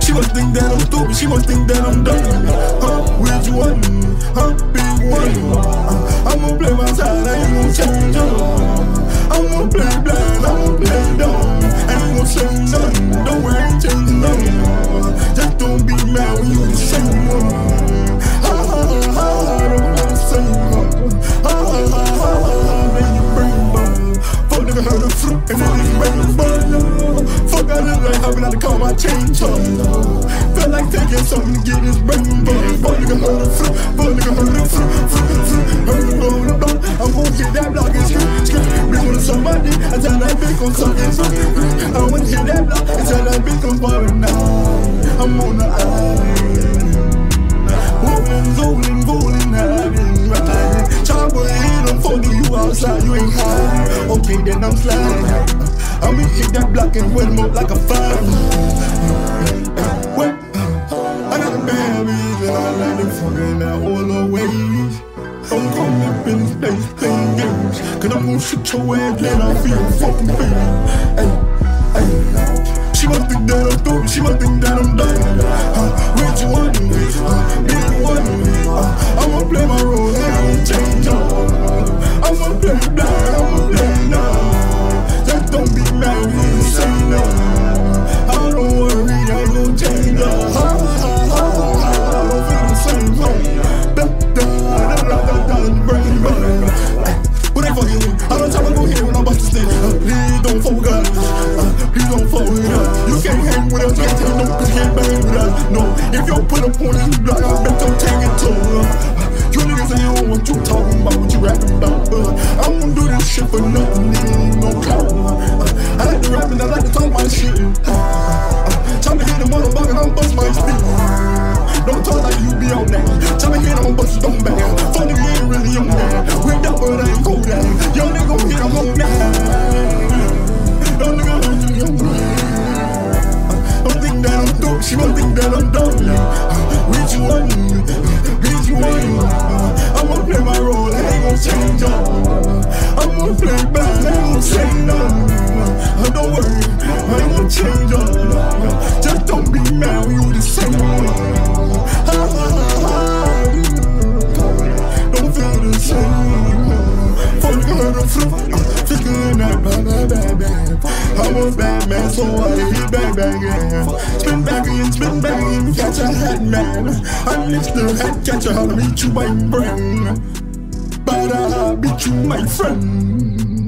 she must think that I'm stupid. She must think that I'm dumb. Huh? Which one? Huh? Big one. Uh, I'ma play my side. I ain't gon' change up. I'ma play blind. I'ma play dumb. Ain't gon' say nothing. Don't worry, changing nothing. Just don't be mad when you same one. Change up. Felt like taking something to get this rainbow. Fuck nigga heard the fruit. Fuck nigga heard the fruit. Fruit, fruit. Rainbow the block. I'm gonna hit that block and scream, scream. Bitch wanna suck. I tell that bitch gon' suck it, suck. I wanna hit that block and tell that bitch gon' fall it now. I'm on the island. Rolling, rolling, rolling, riding, riding. Chopper hit him, fucking you outside, you ain't hiding. Okay, then I'm sliding. I'ma hit that block and him up like a fire. Don't call me in space playing games. Cause I'm gonna shoot your ass and I feel fucking pain. Hey, hey. She must think that I'm stupid, she must think that I'm dumb. You take no, you bang us. No, if you put up on this block, I bet you take it to uh, You niggas ain't on what you talking about, what you rapping about. Uh, I won't do this shit for nothing, nigga. No clout. Uh, I like to rap and I like to talk my shit. Uh, uh, time to hit the motherfucker, I'm bust my speed. Don't talk like you be on that. Tell me hit, she don't think that I'm dumb. Which one? Which one? I'ma play my role, I ain't gon' change uh. up. I'ma play back, yeah. Spin and spin and catch a hat, man. I lift the hat catcher, I'll meet you, my friend. But I'll beat you, my friend.